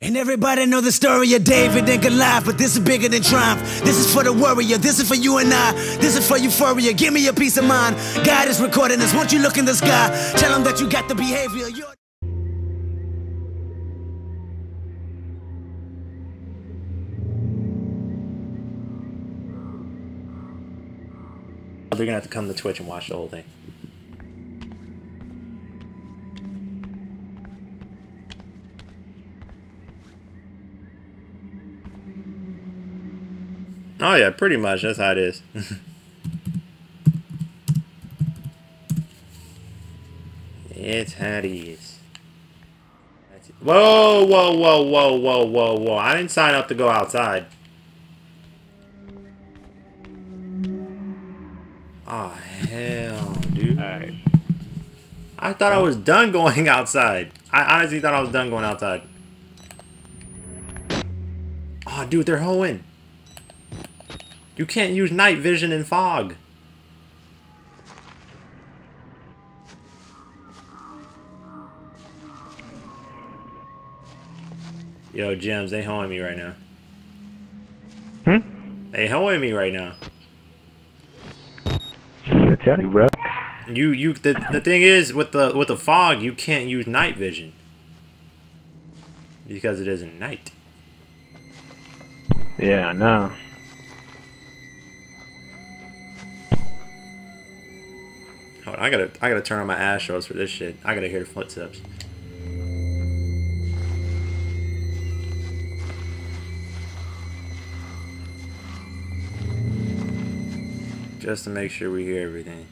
And everybody know the story of David and Goliath, but this is bigger than triumph. This is for the warrior. This is for you and I. This is for euphoria. Give me your peace of mind. God is recording this. Won't you look in the sky? Tell him that you got the behavior. You're They're gonna have to come to Twitch and watch the whole thing. Oh yeah, pretty much. That's how it is. it's how it is. It. Whoa, whoa, whoa, whoa, whoa, whoa, whoa! I didn't sign up to go outside. Oh hell, dude! Alright. I thought I was done going outside. I honestly thought I was done going outside. Oh, dude, they're hoeing. You can't use night vision in fog. Yo, Gems, they hoeing me right now. Hmm? They hoeing me right now. You, bro. You you the the thing is with the with the fog you can't use night vision because it isn't night. Yeah, I know. On, I gotta I gotta turn on my Astros for this shit. I gotta hear footsteps. Just to make sure we hear everything.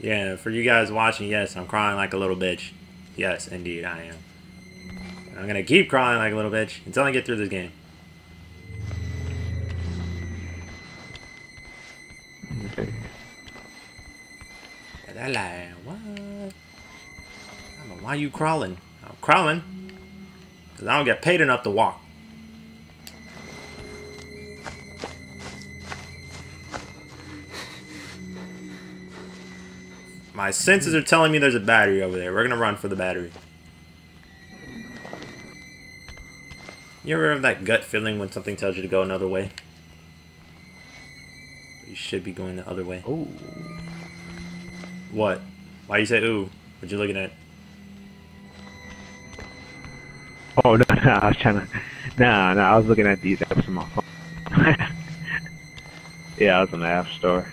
Yeah, for you guys watching, yes, I'm crying like a little bitch. Yes, indeed, I am. I'm gonna keep crawling like a little bitch until I get through this game. That lie, what? Why you crawling. I'm crawling because I don't get paid enough to walk. My senses are telling me there's a battery over there. We're gonna run for the battery. You ever have that gut feeling when something tells you to go another way? You should be going the other way. Oh. What? Why you say ooh? What you looking at? Oh no, no, I was trying to. Nah, nah, I was looking at these apps on my phone. yeah, I was in the app store.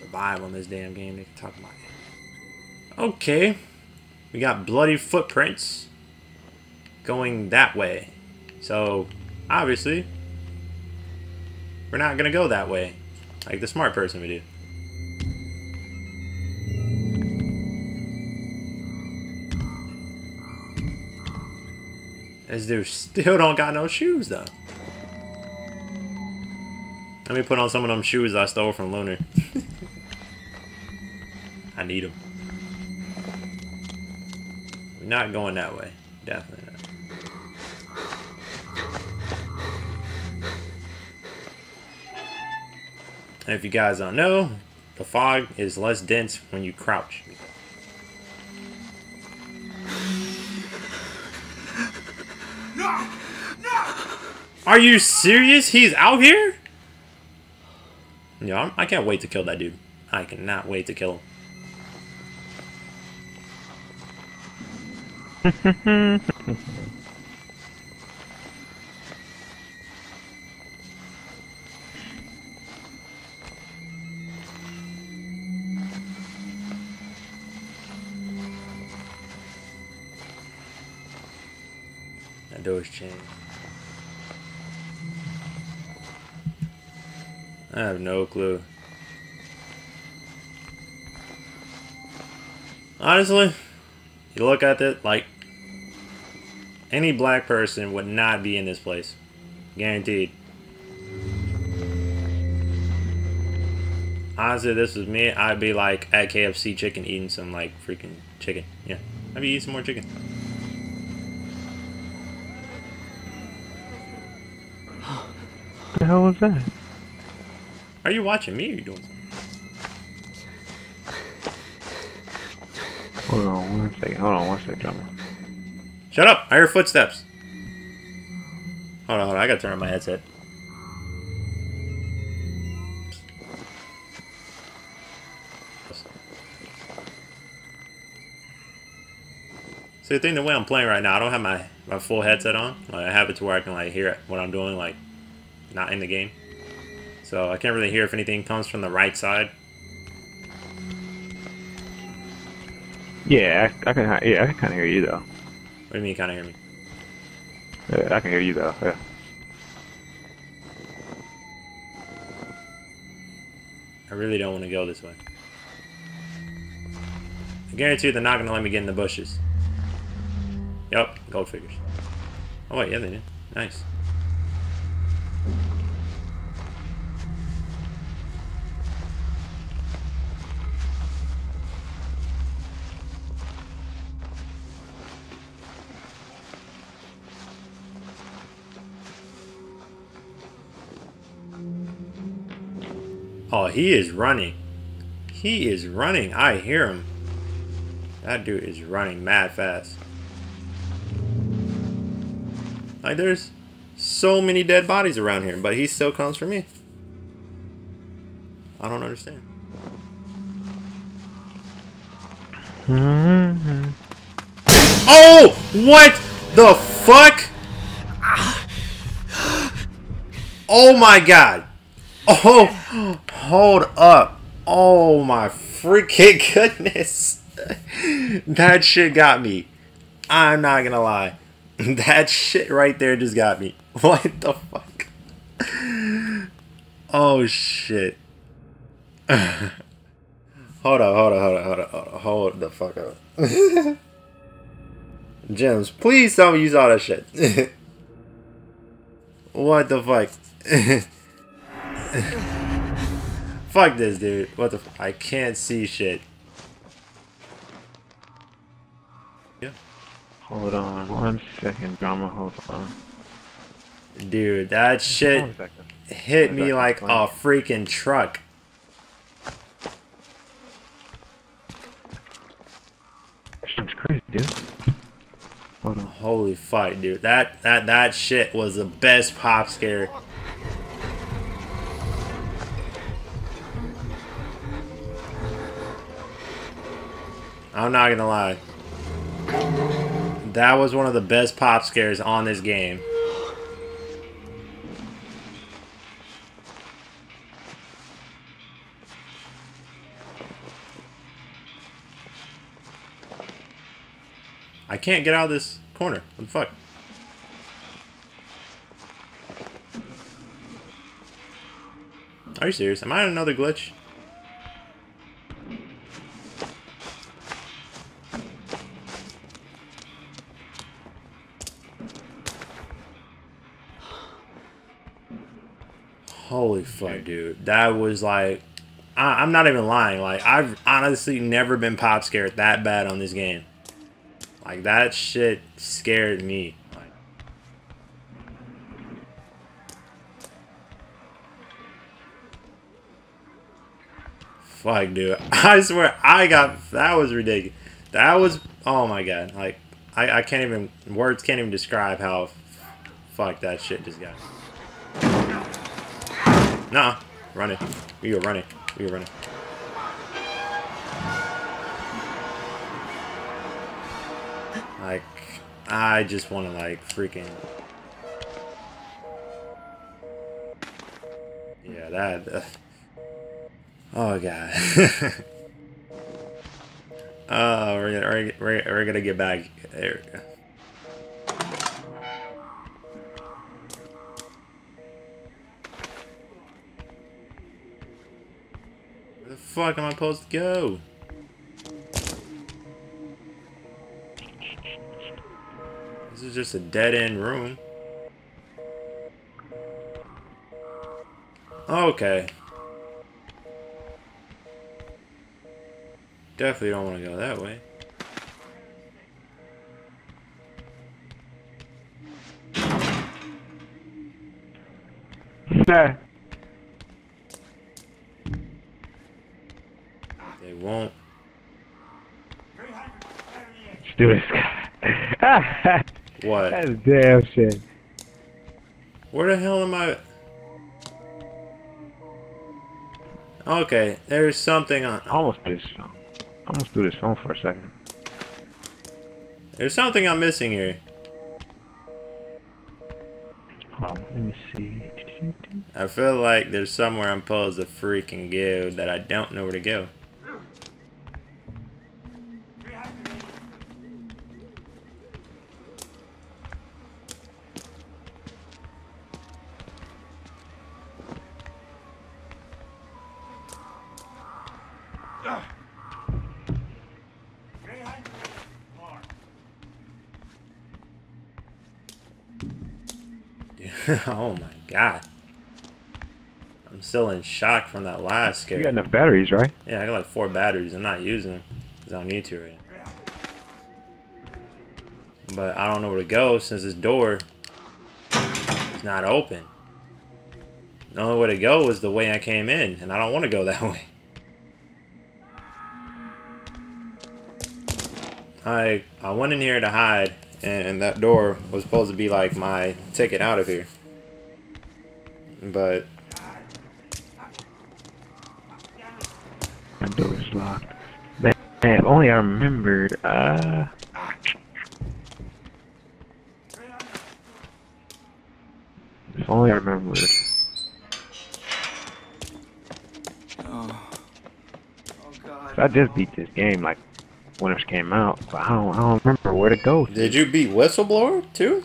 Survive on this damn game. They can talk about it. Okay. We got bloody footprints going that way. So, obviously, we're not going to go that way like the smart person would do. This dude still don't got no shoes, though. Let me put on some of them shoes I stole from Lunar. I need them. Not going that way. Definitely not. And if you guys don't know, the fog is less dense when you crouch. No! No! Are you serious? He's out here? Yeah, I'm, I can't wait to kill that dude. I cannot wait to kill him. That door's chained. I have no clue. Honestly, you look at it like any black person would not be in this place. Guaranteed. Honestly, if this was me, I'd be like at KFC chicken eating some like freaking chicken. Yeah. I'd be eating some more chicken. What the hell was that? Are you watching me or are you doing something? Hold on one second. Hold on one second, drummer. Shut up! I hear footsteps. Hold on, hold on. I gotta turn on my headset. See, the thing, the way I'm playing right now, I don't have my, my full headset on. Like, I have it to where I can like hear what I'm doing, like, not in the game. So I can't really hear if anything comes from the right side. Yeah, I, I can. Yeah, I can kind of hear you though. What do you mean, you kind of hear me? Yeah, I can hear you though. Yeah. I really don't want to go this way. I guarantee you they're not going to let me get in the bushes. Yep, gold figures. Oh wait, yeah they did. Nice. He is running. He is running. I hear him. That dude is running mad fast. Like, there's so many dead bodies around here, but he still comes for me. I don't understand. Oh! What the fuck? Oh my god. Oh, hold up. Oh my freaking goodness. That shit got me. I'm not gonna lie. That shit right there just got me. What the fuck? Oh shit. hold up, hold up, hold up, hold up, hold up. Hold the fuck up. Gems, please tell me you saw that shit. what the fuck? Fuck this, dude. What the? F I can't see shit. Yeah. Hold on one second, drama. Hold on. Dude, that shit hit me like a freaking truck. That's crazy, dude. Hold on. Holy fuck, dude. That that that shit was the best pop scare. I'm not gonna lie. That was one of the best pop scares on this game. I can't get out of this corner. What the fuck? Are you serious? Am I on another glitch? Holy fuck, dude. That was like... I, I'm not even lying. Like, I've honestly never been pop scared that bad on this game. Like that shit scared me. Like, fuck, dude. I swear, I got that was ridiculous. That was oh my god. Like I, I can't even words can't even describe how fuck that shit just got. Nah, running. We were running. We were running. Like, I just want to like freaking. Yeah, that. Uh... Oh god. Oh, we're gonna we're, we're, we're gonna get back. There the fuck am I supposed to go? This is just a dead end room. Okay. Definitely don't want to go that way. sir. They won't. Let's do this. What? That's damn shit. Where the hell am I? Okay, there's something on. I almost do this phone. Almost do this phone for a second. There's something I'm missing here. Let me see. I feel like there's somewhere I'm supposed to freaking go that I don't know where to go. oh my god. I'm still in shock from that last scare. You got enough batteries, right? Yeah, I got like four batteries. I'm not using them because I don't need to right now. But I don't know where to go since this door is not open. The only way to go is the way I came in, and I don't want to go that way. I I went in here to hide, and that door was supposed to be like my ticket out of here. But My door is locked. Man, man, if only I remembered. Uh. If only I remembered. Oh. Oh God. I just beat this game like when it came out, but I don't, I don't remember where to go. did you beat Whistleblower too?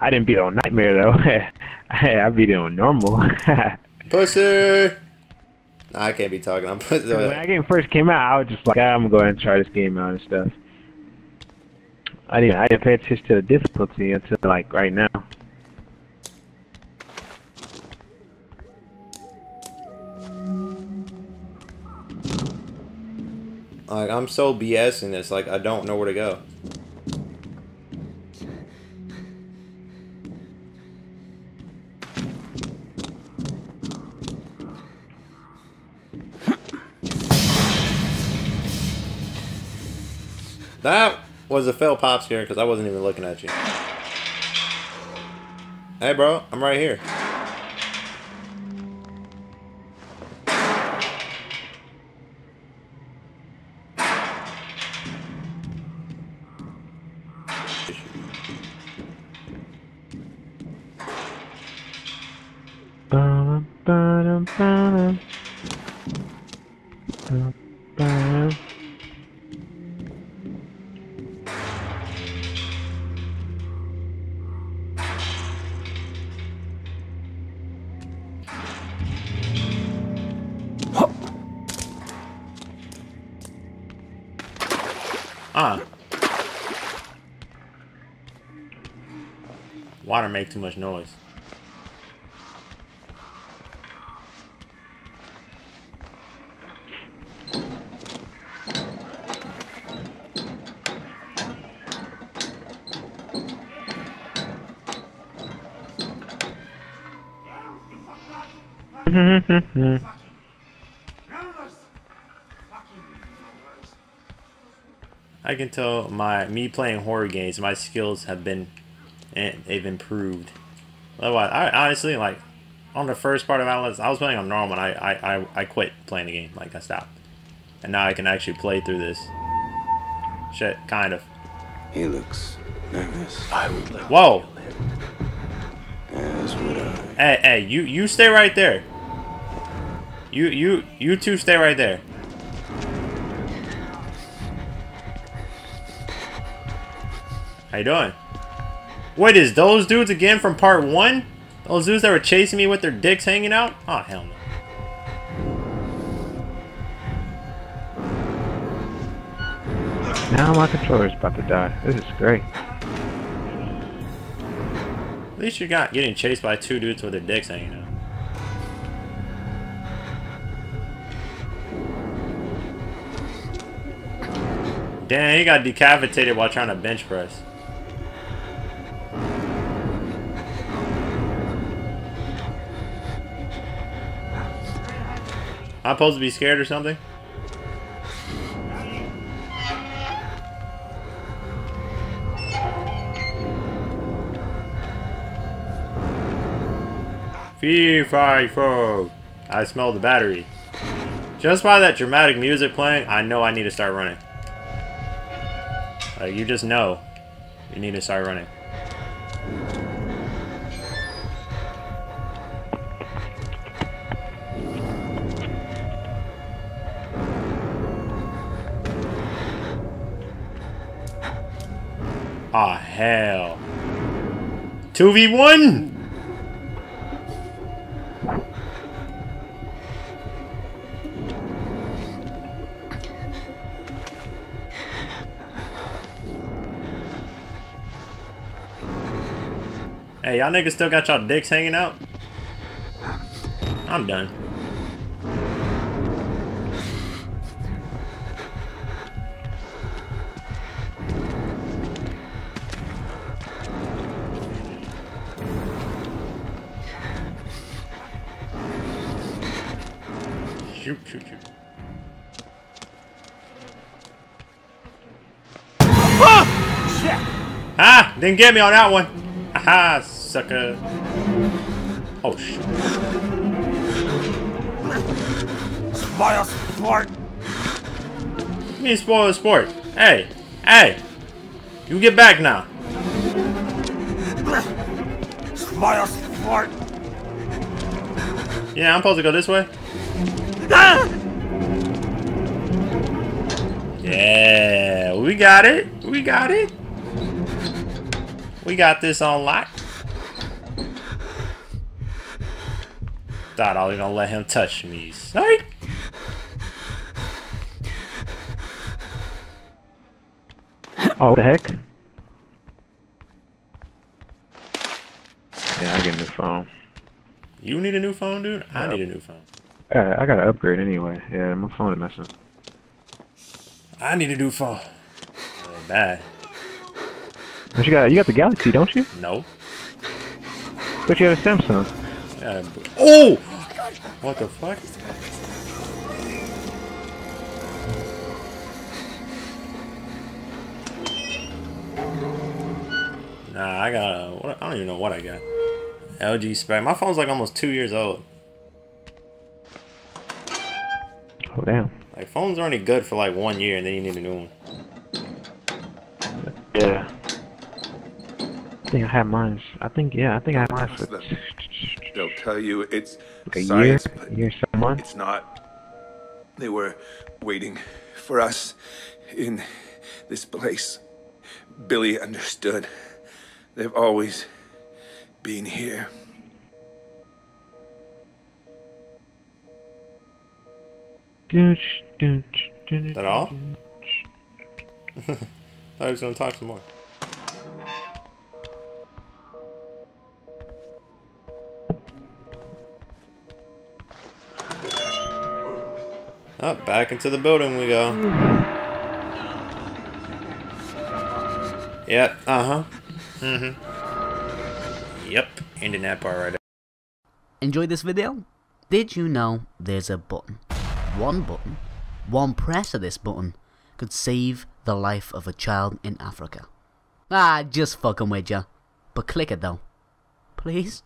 I didn't beat it on Nightmare though. Hey, I beat it on normal. Pussy. Nah, I can't be talking. I'm pussy. when that game first came out, I was just like, ah, I'm going to go ahead and try this game out and stuff. I didn't, I didn't pay attention to the difficulty until like right now. Like I'm so BSing this. Like I don't know where to go. That was a fail pop scare because I wasn't even looking at you. Hey, bro, I'm right here. Water make too much noise. I can tell my me playing horror games, my skills have been, and they've improved. Otherwise, I honestly like on the first part of Outlast, I was playing on normal, and I I, I, I quit playing the game. Like I stopped, and now I can actually play through this. Shit, kind of. He looks nervous. I would let Whoa! As would I. Hey, hey, you you stay right there. You you you two stay right there. How you doing? Wait, is those dudes again from part one? Those dudes that were chasing me with their dicks hanging out? Oh hell no. Now my controller's about to die. This is great. At least you're not getting chased by two dudes with their dicks hanging out. Damn, he got decapitated while trying to bench press. I'm supposed to be scared or something? Fee, fi, fo. I smell the battery. Just by that dramatic music playing, I know I need to start running. Like, you just know. You need to start running. Ah, hell. 2v1! Hey, y'all niggas still got y'all dicks hanging out? I'm done. Shoot, shoot, shoot. Ah! Didn't get me on that one. Aha, sucker. Oh, shit. Spoil sport. You mean spoil the sport? Hey, hey! You get back now. Spoil sport. Yeah, I'm supposed to go this way? Ah! Yeah, we got it. We got it. We got this on lock. Thought I was gonna let him touch me. Psych! Oh, what the heck? Yeah, I get a new phone. You need a new phone, dude? I need a new phone. Uh, I got to upgrade anyway. Yeah, my phone is messing. I need a new phone. Really bad. But you got you got the Galaxy, don't you? No. But you have a Samsung. Uh, oh! What the fuck? Nah, I got a, what, I don't even know what I got. LG spec. My phone's like almost two years old. Oh damn. Like phones are only good for like one year and then you need a new one. Yeah. I think I had mine. I think yeah. I think I had mine for Them. They'll tell you it's like a year, science, but a year, seven it's not. They were waiting for us in this place. Billy understood. They've always been here. That all? He was gonna talk some more. Oh, back into the building we go. Yep, uh-huh. Mm-hmm. Yep, ending that part right there. Enjoyed this video? Did you know there's a button? One button, one press of this button could save the life of a child in Africa. Ah, just fucking with ya. But click it though. Please?